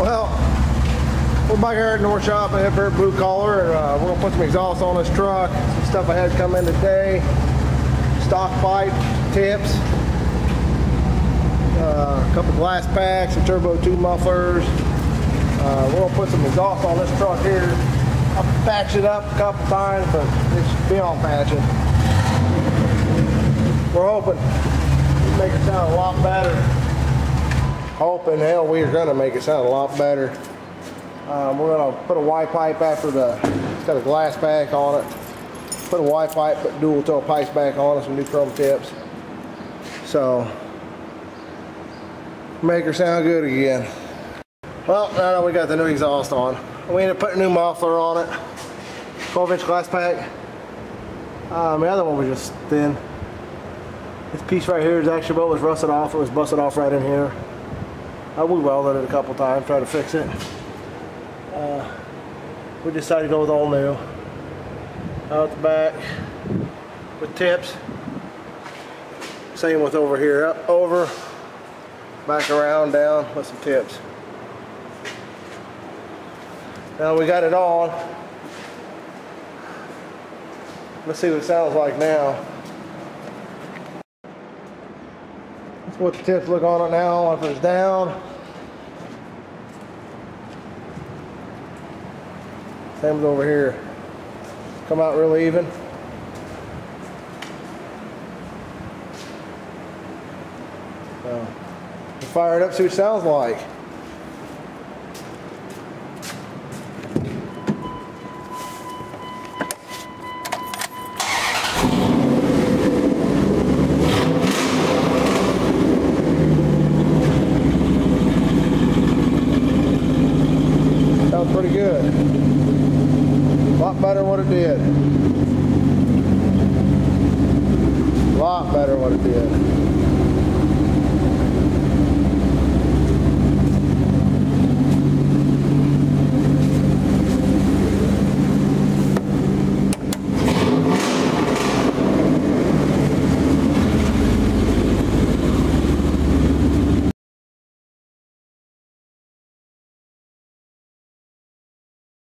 Well, we're back here at North Shop I at for Blue Collar, uh, we're gonna put some exhaust on this truck. Some stuff I had come in today. Stock pipe tips, uh, a couple glass packs, some turbo two mufflers. Uh, we're gonna put some exhaust on this truck here. I patched it up a couple times, but it's beyond patching. We're hoping to make it sound a lot better. Hoping, hell, we are gonna make it sound a lot better. Um, we're gonna put a Y pipe after the, it's got a glass pack on it. Put a Y pipe, put dual toe pipes back on it, some new chrome tips. So, make her sound good again. Well, now that we got the new exhaust on, we ended up putting a new muffler on it. 12 inch glass pack. Um, the other one was just thin. This piece right here is actually what was rusted off. It was busted off right in here. Uh, we welded it a couple times, tried to fix it. Uh, we decided to go with all new. Out the back with tips. Same with over here, up, over, back around, down with some tips. Now we got it on. Let's see what it sounds like now. What the tips look on it now. If it's down, Same as over here. Come out real even. Uh, so, fire it up, see what it sounds like. Sounds pretty good. A lot better than what it did. A lot better than what it did.